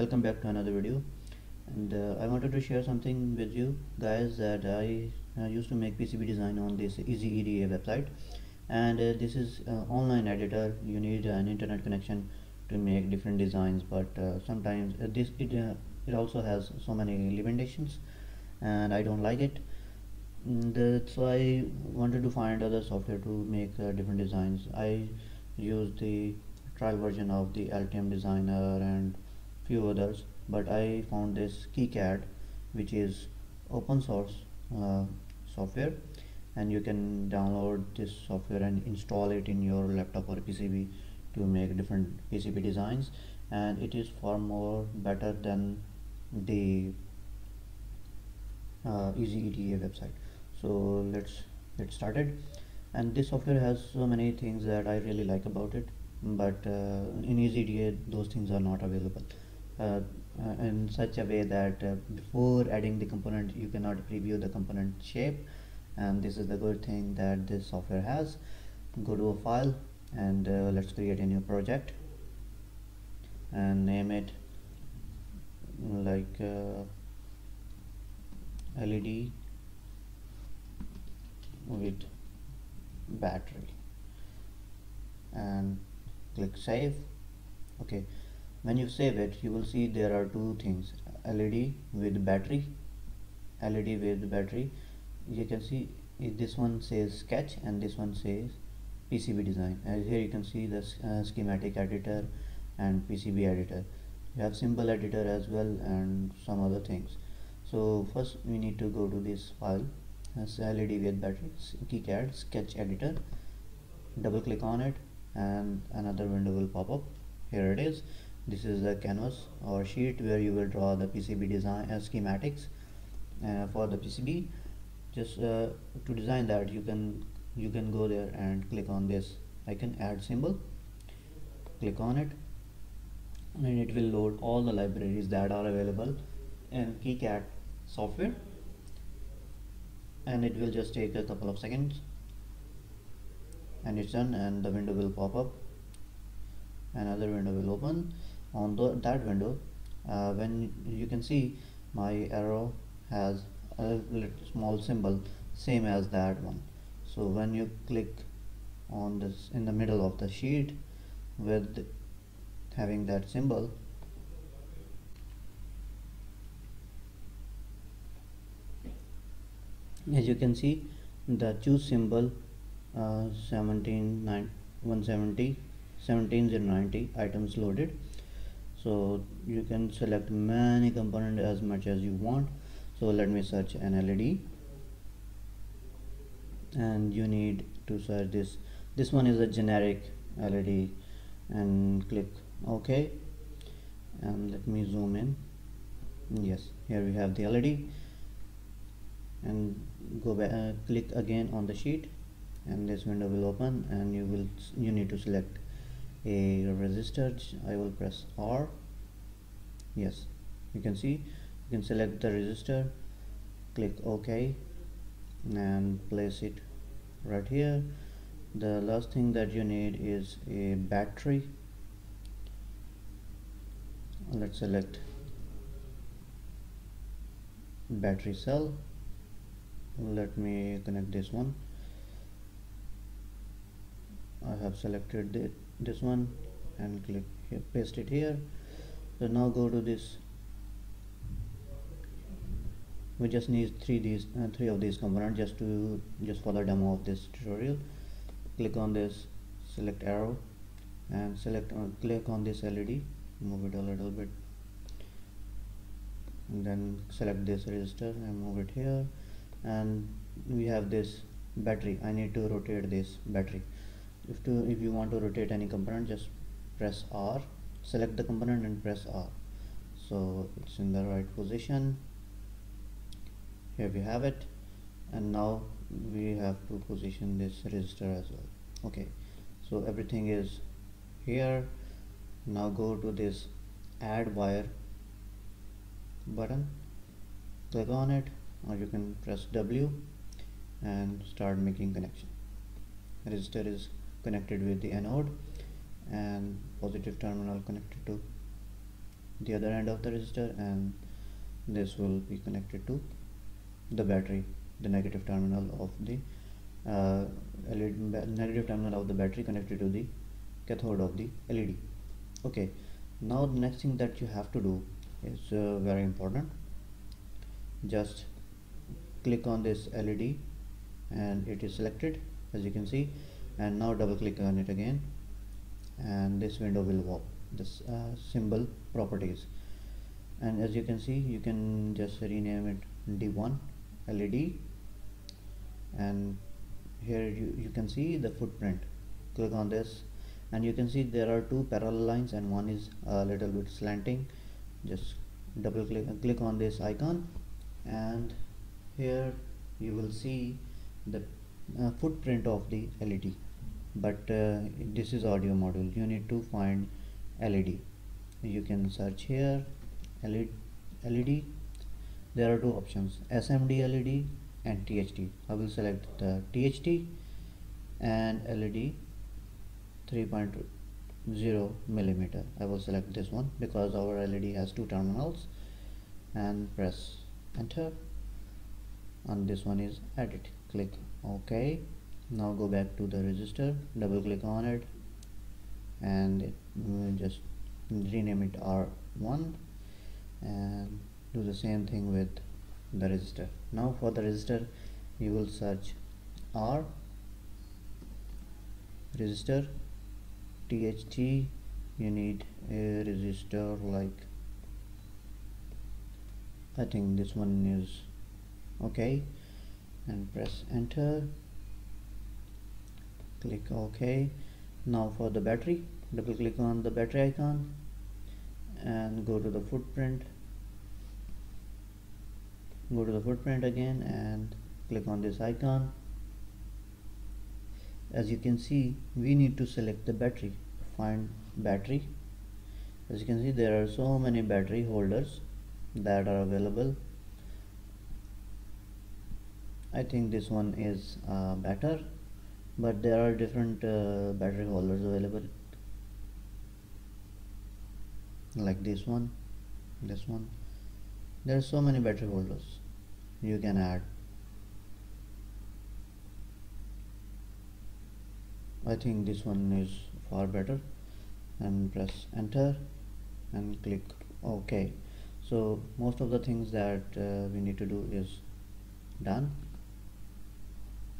welcome back to another video. And uh, I wanted to share something with you guys that I uh, used to make PCB design on this EasyEDA website. And uh, this is online editor. You need an internet connection to make different designs but uh, sometimes uh, this it, uh, it also has so many limitations and I don't like it. That's why I wanted to find other software to make different designs. I used the trial version of the Altium designer and few others but I found this KiCad which is open source uh, software and you can download this software and install it in your laptop or PCB to make different PCB designs and it is far more better than the uh, EasyEDA website. So let's get started. And this software has so many things that I really like about it but uh, in EasyEDA those things are not available in such a way that uh, before adding the component you cannot preview the component shape. And this is the good thing that this software has. Go to a file and uh, let's create a new project and name it like uh, LED with battery. And click save. Okay when you save it you will see there are two things. LED with battery. LED with battery. You can see this one says sketch and this one says PCB design. And here you can see the uh, schematic editor and PCB editor. You have symbol editor as well and some other things. So first we need to go to this file. As LED with battery KiCad sketch editor. Double click on it and another window will pop up. Here it is this is the canvas or sheet where you will draw the PCB design uh, schematics uh, for the PCB just uh, to design that you can you can go there and click on this icon add symbol click on it and it will load all the libraries that are available in KiCad software. And it will just take a couple of seconds and it's done and the window will pop up another window will open on the, that window uh, when you can see my arrow has a little small symbol same as that one. So when you click on this in the middle of the sheet with having that symbol as you can see the choose symbol uh, 17 9 170 17090 items loaded so you can select many component as much as you want. So let me search an LED and you need to search this. This one is a generic LED and click OK. And let me zoom in. Yes here we have the LED and go back uh, click again on the sheet. And this window will open. And you will you need to select a resistor I will press R. Yes. You can see you can select the resistor click OK and place it right here. The last thing that you need is a battery. Let's select battery cell. Let me connect this one. I have selected it this one and click here paste it here. So now go to this. We just need three these uh, three of these components just to just for the demo of this tutorial. Click on this select arrow and select uh, click on this LED move it a little bit. And then select this resistor and move it here. And we have this battery. I need to rotate this battery if to if you want to rotate any component just press R select the component and press R. So it's in the right position. Here we have it. And now we have to position this resistor as well. Okay. So everything is here. Now go to this add wire button. Click on it. Or you can press W and start making connection. Resistor is connected with the anode and positive terminal connected to the other end of the resistor and this will be connected to the battery the negative terminal of the uh, LED, negative terminal of the battery connected to the cathode of the LED okay now the next thing that you have to do is uh, very important. Just click on this LED and it is selected. As you can see and now double click on it again. And this window will pop this uh, symbol properties. And as you can see you can just rename it D1 LED and here you, you can see the footprint. Click on this. And you can see there are two parallel lines and one is a little bit slanting. Just double click click on this icon. And here you will see the uh, footprint of the LED but uh, this is audio module. You need to find LED you can search here LED, LED there are two options SMD LED and THD I will select the THD and LED 3.0 millimeter. I will select this one because our LED has two terminals and press enter. And this one is edit. Click ok now go back to the resistor double click on it and it, uh, just rename it R1 and do the same thing with the resistor now for the resistor you will search R resistor THT you need a resistor like I think this one is okay and press enter click ok. Now for the battery double click on the battery icon and go to the footprint. Go to the footprint again and click on this icon. As you can see we need to select the battery find battery. As you can see there are so many battery holders that are available. I think this one is uh, better but there are different uh, battery holders available. Like this one this one. There are so many battery holders you can add. I think this one is far better. And press enter and click OK so most of the things that uh, we need to do is done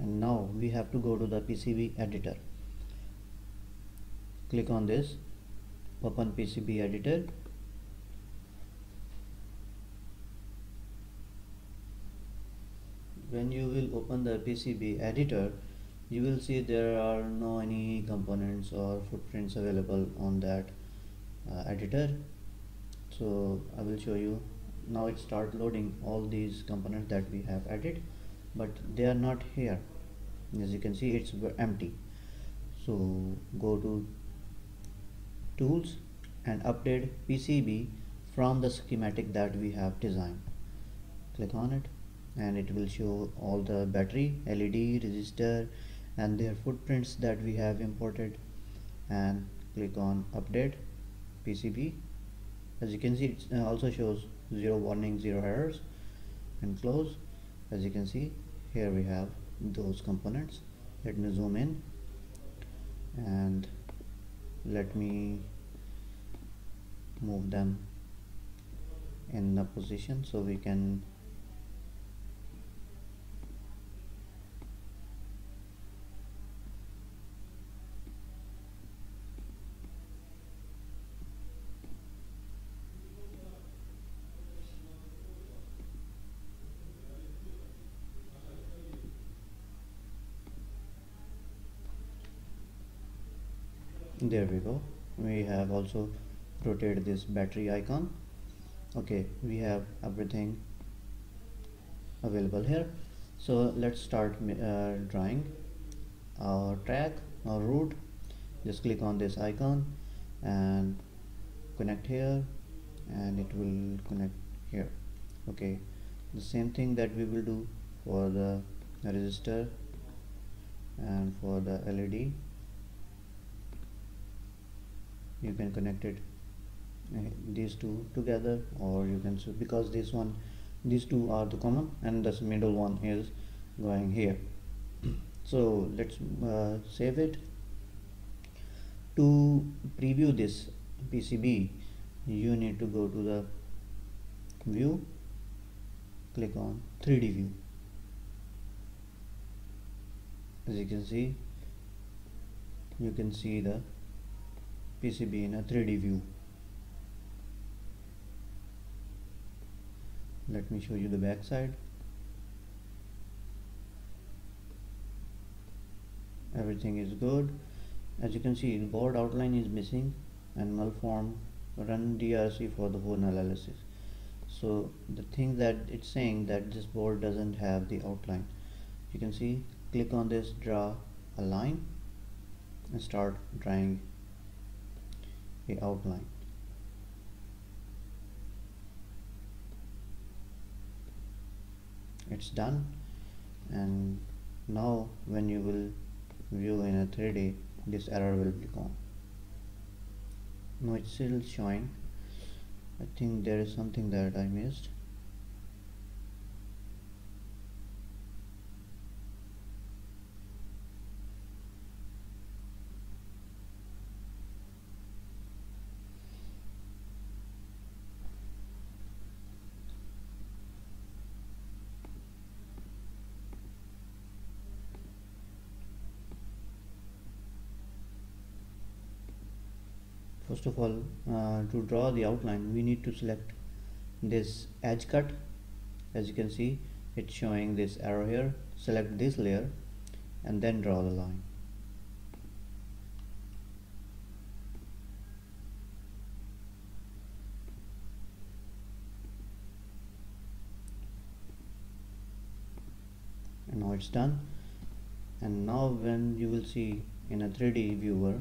and now we have to go to the PCB editor. Click on this. Open PCB editor. When you will open the PCB editor you will see there are no any components or footprints available on that uh, editor. So I will show you. Now it start loading all these components that we have added but they are not here. As you can see it's empty. So go to tools and update PCB from the schematic that we have designed. Click on it and it will show all the battery LED resistor and their footprints that we have imported. And click on update PCB as you can see it uh, also shows zero warning zero errors and close as you can see here we have those components. Let me zoom in and let me move them in the position so we can there we go. We have also rotated this battery icon. Okay we have everything available here. So let's start uh, drawing our track our route. Just click on this icon and connect here and it will connect here. Okay the same thing that we will do for the resistor and for the LED you can connect it uh, these two together or you can see because this one these two are the common and this middle one is going here. So let's uh, save it. To preview this PCB you need to go to the view. Click on 3d view. As you can see you can see the PCB in a 3d view. Let me show you the back side. Everything is good. As you can see the board outline is missing and malform run DRC for the whole analysis. So the thing that it's saying that this board doesn't have the outline. You can see click on this draw a line and start drawing outline it's done. And now when you will view in a 3D this error will be gone. No it's still showing. I think there is something that I missed first of uh, to draw the outline we need to select this edge cut. As you can see it's showing this arrow here. Select this layer and then draw the line. And now it's done. And now when you will see in a 3d viewer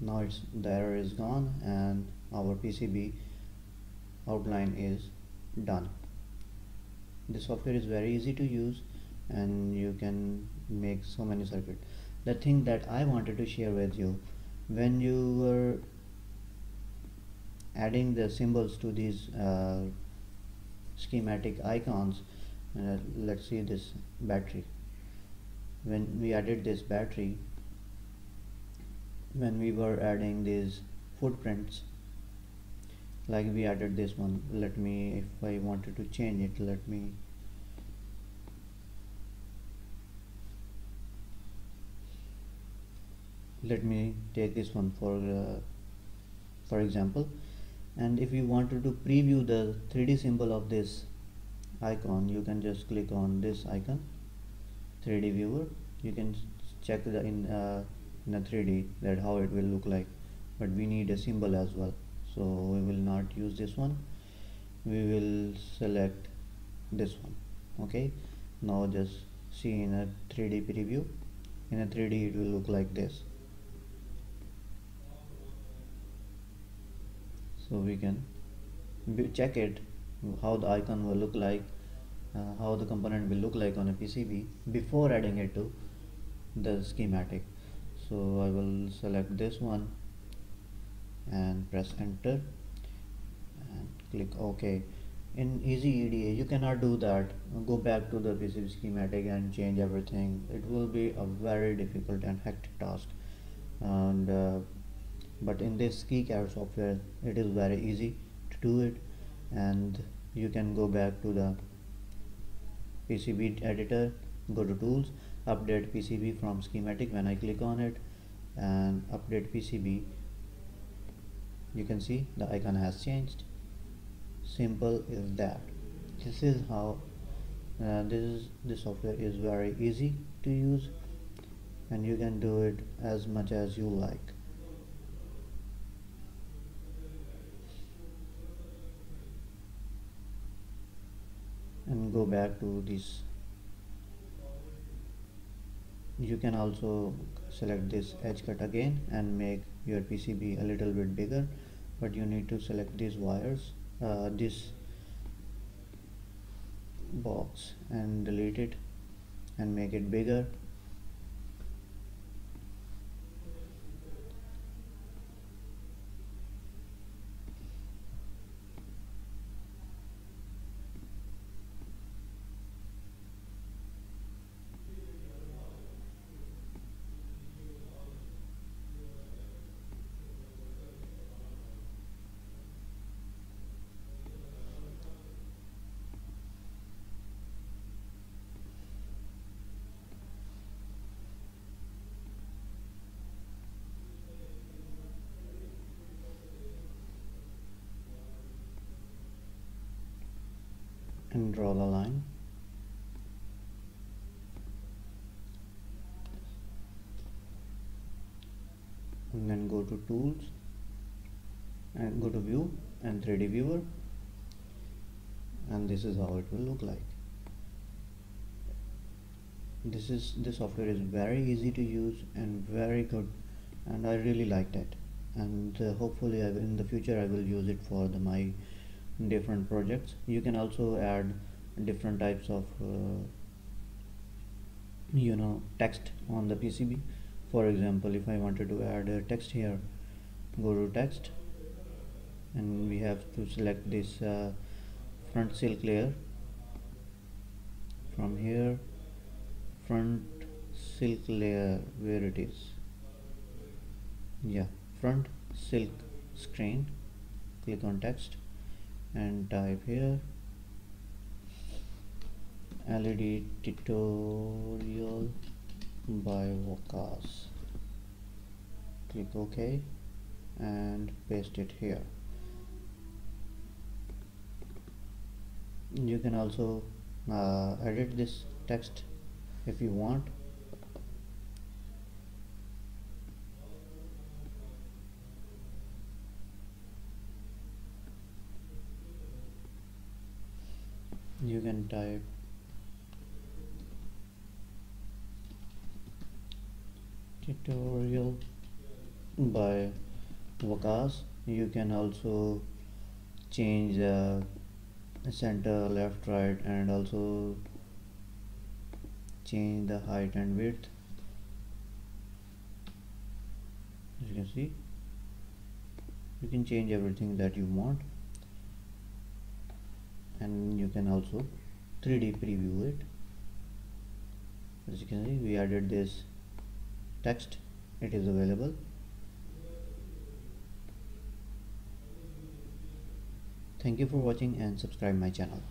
now it's the error is gone and our PCB outline is done. The software is very easy to use and you can make so many circuits. The thing that I wanted to share with you when you were adding the symbols to these uh, schematic icons uh, let's see this battery. When we added this battery when we were adding these footprints like we added this one let me if I wanted to change it let me let me take this one for uh, for example. And if you wanted to preview the 3d symbol of this icon you can just click on this icon 3d viewer. You can check the in uh, in a 3d that how it will look like. But we need a symbol as well. So we will not use this one. We will select this one. Okay? Now just see in a 3d preview. In a 3d it will look like this. So we can check it how the icon will look like uh, how the component will look like on a PCB before adding it to the schematic so I will select this one and press enter and click OK. In EasyEDA you cannot do that. Go back to the PCB schematic and change everything. It will be a very difficult and hectic task. And uh, but in this KiCad software it is very easy to do it. And you can go back to the PCB editor go to tools update PCB from schematic when I click on it and update PCB you can see the icon has changed. Simple is that. This is how uh, this is the software is very easy to use and you can do it as much as you like. And go back to this you can also select this edge cut again and make your PCB a little bit bigger but you need to select these wires uh, this box and delete it and make it bigger and draw the line. And then go to tools and go to view and 3d viewer. And this is how it will look like. This is this software is very easy to use and very good and I really liked it. And uh, hopefully in the future I will use it for the, my different projects. You can also add different types of uh, you know text on the PCB for example if I wanted to add a text here go to text and we have to select this uh, front silk layer from here front silk layer where it is. Yeah front silk screen. Click on text and type here. LED tutorial by Waqas click OK and paste it here. You can also uh, edit this text if you want you can type tutorial by Waqas you can also change the center left right and also change the height and width. As you can see you can change everything that you want and you can also 3d preview it. As you can see we added this text. It is available. Thank you for watching and subscribe my channel